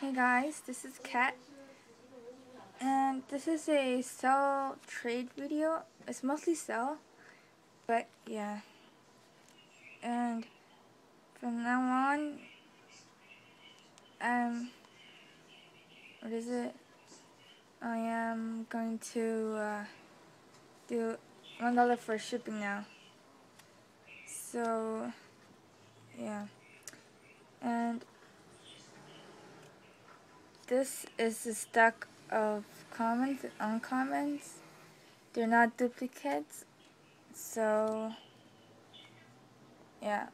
Hey guys, this is Kat, and this is a sell trade video. It's mostly sell, but yeah. And from now on, um, what is it? I am going to uh, do one dollar for shipping now. So, yeah, and this is a stack of commons and uncommons. They're not duplicates. So, yeah,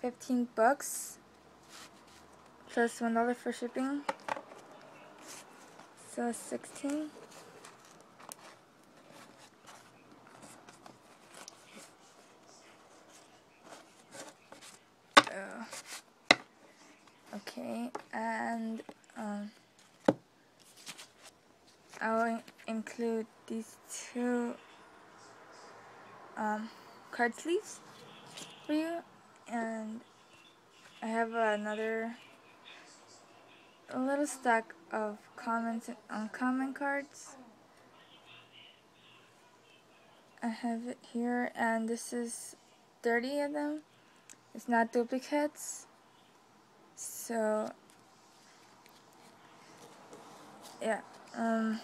15 bucks plus 1 for shipping. So 16. Uh, okay, and um, I'll include these two um, card sleeves for you. And I have another a little stack of commons and uncommon cards. I have it here and this is 30 of them. It's not duplicates. So yeah. Um,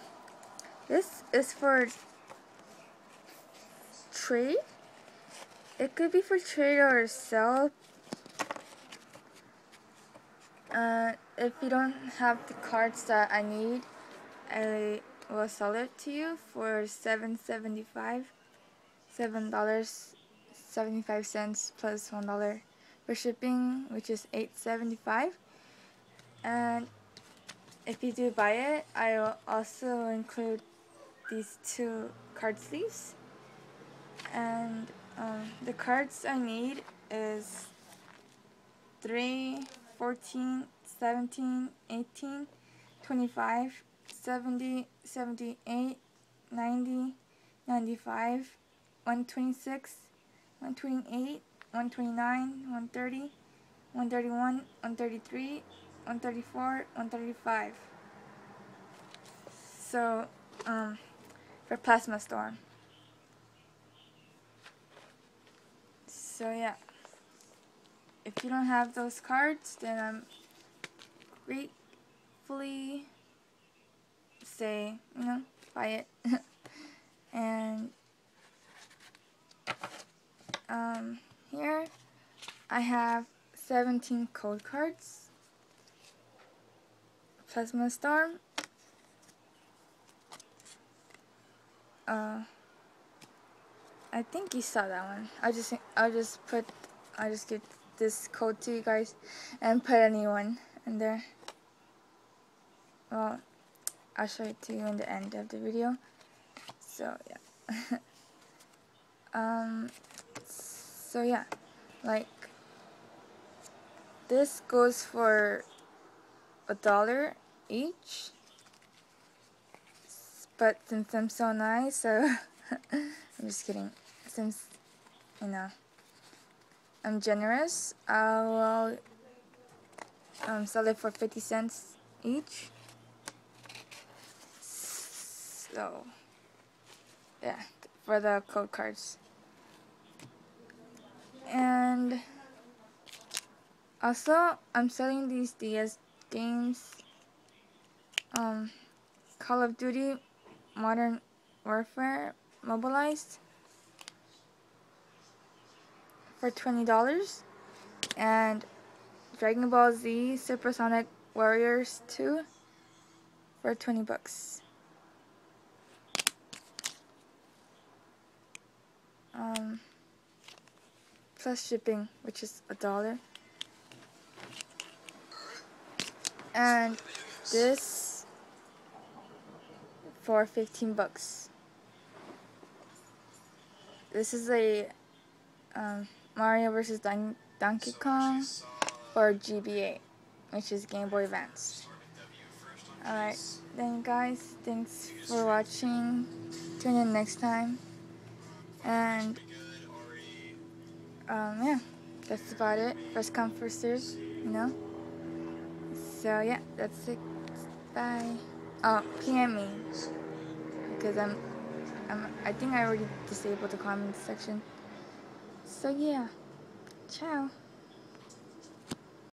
this is for trade. It could be for trade or sell. Uh, if you don't have the cards that I need, I will sell it to you for seven seventy five, seven dollars seventy five cents plus one dollar for shipping, which is eight seventy five. And if you do buy it, I will also include these two card sleeves. And um, the cards I need is 3, 14, 17, 18, 25, 70, 78, 90, 95, 126, 128, 129, 130, 131, 133, 134, 135. So, um, for Plasma Storm. So yeah, if you don't have those cards, then I'm gratefully say, you know, buy it. and um, here I have 17 code cards. Plasma Storm. Uh, I think you saw that one. I just I just put I just get this code to you guys and put a new one in there. Well, I'll show it to you in the end of the video. So yeah. um. So yeah, like this goes for a dollar each. But since I'm so nice, so I'm just kidding. Since, you know, I'm generous, I will um, sell it for 50 cents each. So, yeah, for the code cards. And also, I'm selling these DS games um, Call of Duty Modern Warfare Mobilized for $20 and Dragon Ball Z Supersonic Warriors 2 for 20 bucks. Um, plus shipping, which is a dollar. and this for 15 bucks. This is a um, Mario vs Don Donkey Kong for GBA which is Game Boy Advance. Alright then guys thanks for watching. Tune in next time. And um, yeah that's about it. First come first serve you know? So yeah, that's it. Bye. Oh, PM me because I'm, I'm. I think I already disabled the comment section. So yeah, ciao.